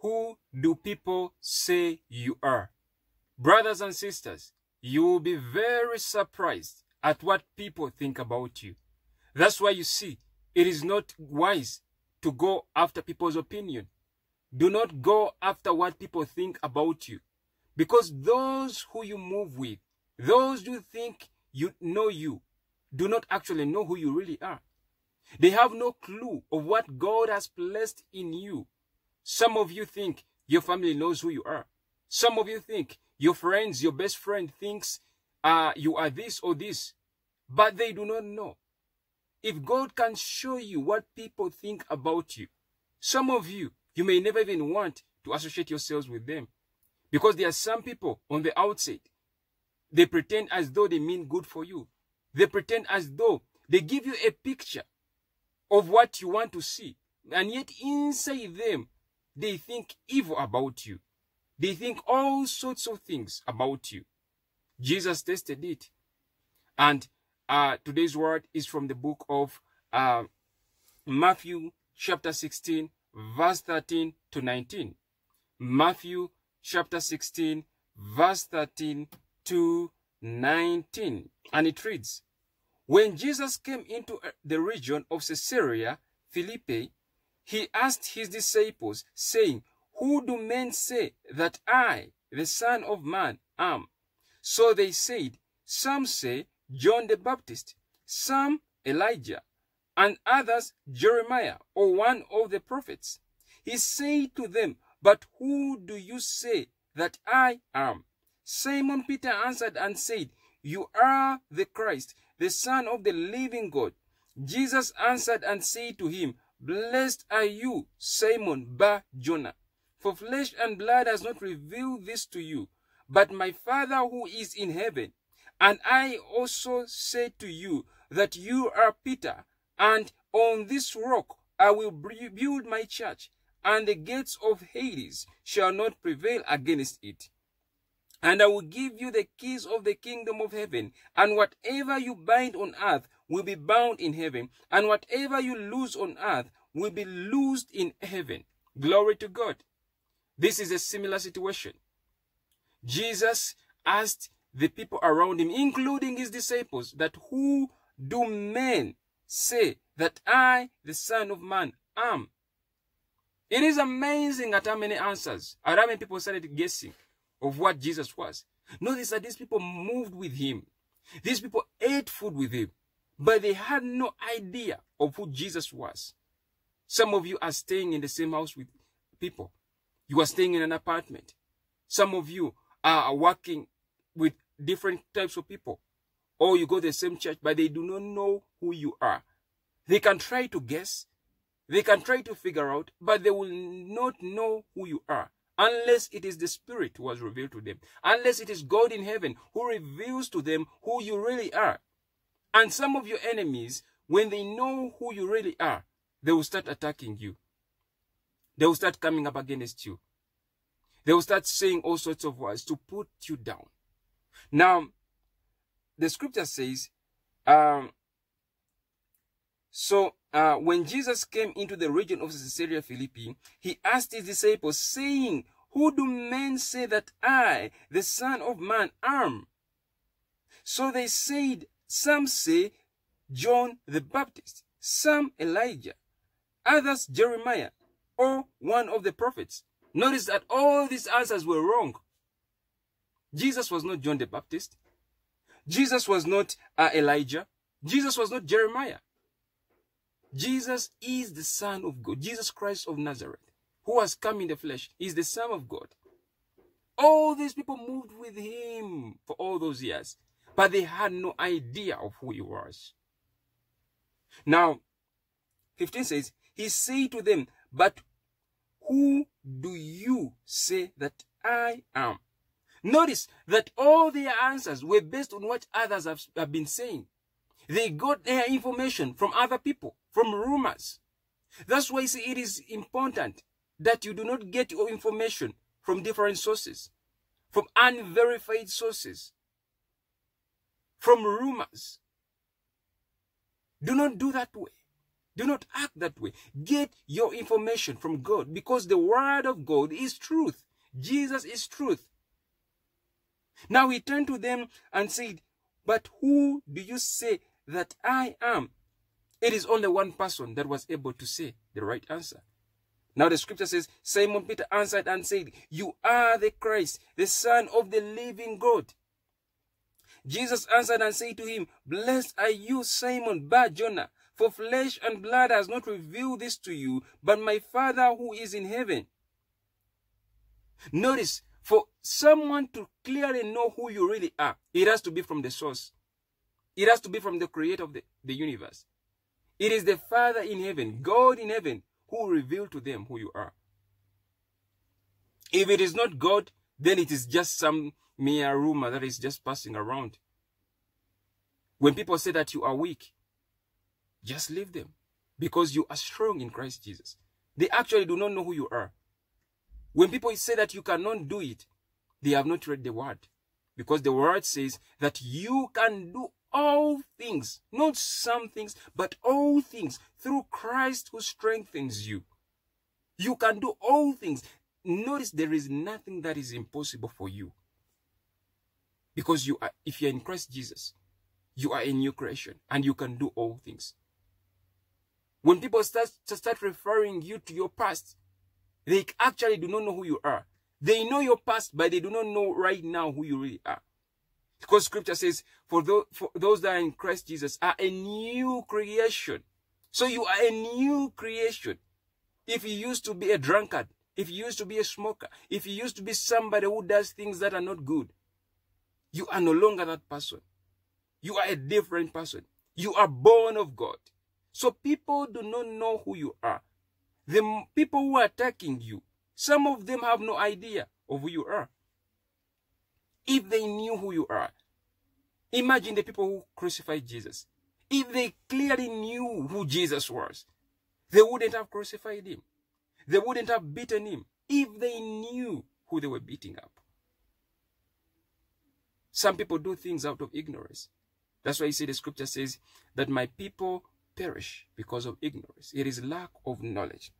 who do people say you are? Brothers and sisters, you will be very surprised at what people think about you. That's why you see, it is not wise to go after people's opinion. Do not go after what people think about you. Because those who you move with, those who think you know you, do not actually know who you really are. They have no clue of what God has placed in you. Some of you think your family knows who you are. Some of you think your friends, your best friend thinks uh, you are this or this, but they do not know. If God can show you what people think about you, some of you, you may never even want to associate yourselves with them. Because there are some people on the outside, they pretend as though they mean good for you. They pretend as though they give you a picture of what you want to see. And yet inside them, they think evil about you. They think all sorts of things about you. Jesus tested it. And uh, today's word is from the book of uh, Matthew chapter 16, verse 13 to 19. Matthew chapter 16, verse 13 to 19. And it reads, When Jesus came into uh, the region of Caesarea Philippi, he asked his disciples, saying, Who do men say that I, the Son of Man, am? So they said, Some say John the Baptist, some Elijah, and others Jeremiah or one of the prophets. He said to them, But who do you say that I am? Simon Peter answered and said, You are the Christ, the Son of the living God. Jesus answered and said to him, Blessed are you, Simon Bar Jonah, for flesh and blood has not revealed this to you, but my Father who is in heaven. And I also say to you that you are Peter, and on this rock I will build my church, and the gates of Hades shall not prevail against it. And I will give you the keys of the kingdom of heaven, and whatever you bind on earth will be bound in heaven, and whatever you loose on earth will be loosed in heaven. Glory to God. This is a similar situation. Jesus asked the people around him, including his disciples, that who do men say that I, the Son of Man, am? It is amazing at how many answers, at how many people started guessing of what Jesus was. Notice that these people moved with him. These people ate food with him, but they had no idea of who Jesus was. Some of you are staying in the same house with people. You are staying in an apartment. Some of you are working with different types of people. Or you go to the same church, but they do not know who you are. They can try to guess. They can try to figure out, but they will not know who you are. Unless it is the Spirit who has revealed to them. Unless it is God in heaven who reveals to them who you really are. And some of your enemies, when they know who you really are, they will start attacking you. They will start coming up against you. They will start saying all sorts of words to put you down. Now, the scripture says, um, so uh, when Jesus came into the region of Caesarea Philippi, he asked his disciples, saying, Who do men say that I, the Son of Man, am? So they said, Some say John the Baptist, some Elijah, others Jeremiah, or one of the prophets. Notice that all these answers were wrong. Jesus was not John the Baptist. Jesus was not uh, Elijah. Jesus was not Jeremiah. Jesus is the Son of God. Jesus Christ of Nazareth, who has come in the flesh, is the Son of God. All these people moved with him for all those years, but they had no idea of who he was. Now, 15 says, He said to them, But who do you say that I am? Notice that all their answers were based on what others have, have been saying. They got their information from other people, from rumors. That's why see, it is important that you do not get your information from different sources, from unverified sources, from rumors. Do not do that way. Do not act that way. Get your information from God because the word of God is truth. Jesus is truth. Now he turned to them and said, But who do you say that I am? It is only one person that was able to say the right answer. Now the scripture says, Simon Peter answered and said, You are the Christ, the Son of the living God. Jesus answered and said to him, Blessed are you, Simon Bar Jonah, for flesh and blood has not revealed this to you, but my Father who is in heaven. Notice, for someone to clearly know who you really are, it has to be from the source. It has to be from the creator of the, the universe. It is the Father in heaven, God in heaven, who revealed to them who you are. If it is not God, then it is just some mere rumor that is just passing around. When people say that you are weak, just leave them because you are strong in Christ Jesus. They actually do not know who you are. When people say that you cannot do it, they have not read the word. Because the word says that you can do all things, not some things, but all things through Christ who strengthens you. You can do all things. Notice there is nothing that is impossible for you. Because you are, if you're in Christ Jesus, you are a new creation and you can do all things. When people start, start referring you to your past, they actually do not know who you are. They know your past, but they do not know right now who you really are. Because scripture says, for those, for those that are in Christ Jesus are a new creation. So you are a new creation. If you used to be a drunkard, if you used to be a smoker, if you used to be somebody who does things that are not good, you are no longer that person. You are a different person. You are born of God. So people do not know who you are. The people who are attacking you, some of them have no idea of who you are. If they knew who you are, imagine the people who crucified Jesus. If they clearly knew who Jesus was, they wouldn't have crucified him. They wouldn't have beaten him if they knew who they were beating up. Some people do things out of ignorance. That's why you see the scripture says that my people perish because of ignorance. It is lack of knowledge.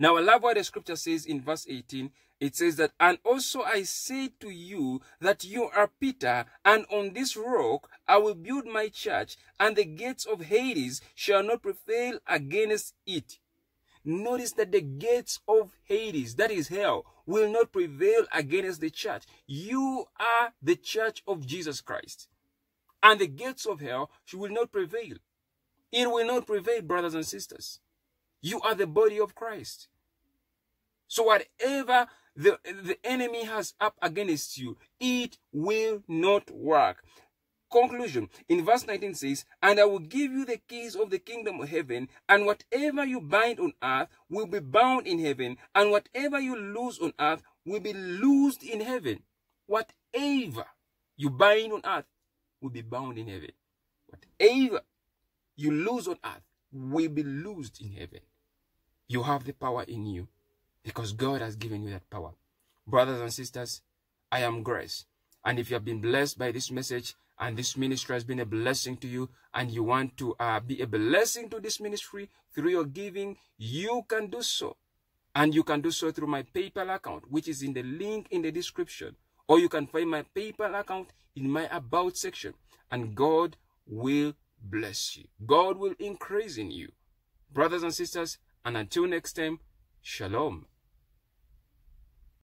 Now, I love what the scripture says in verse 18. It says that, and also I say to you that you are Peter, and on this rock I will build my church, and the gates of Hades shall not prevail against it. Notice that the gates of Hades, that is hell, will not prevail against the church. You are the church of Jesus Christ. And the gates of hell will not prevail. It will not prevail, brothers and sisters. You are the body of Christ. So whatever the, the enemy has up against you, it will not work. Conclusion. In verse 19 says, And I will give you the keys of the kingdom of heaven, and whatever you bind on earth will be bound in heaven, and whatever you loose on earth will be loosed in heaven. Whatever you bind on earth will be bound in heaven. Whatever you lose on earth will be loosed in heaven. You have the power in you because God has given you that power. Brothers and sisters, I am Grace. And if you have been blessed by this message and this ministry has been a blessing to you and you want to uh, be a blessing to this ministry through your giving, you can do so. And you can do so through my PayPal account, which is in the link in the description. Or you can find my PayPal account in my About section. And God will bless you. God will increase in you. Brothers and sisters, and until next time, Shalom.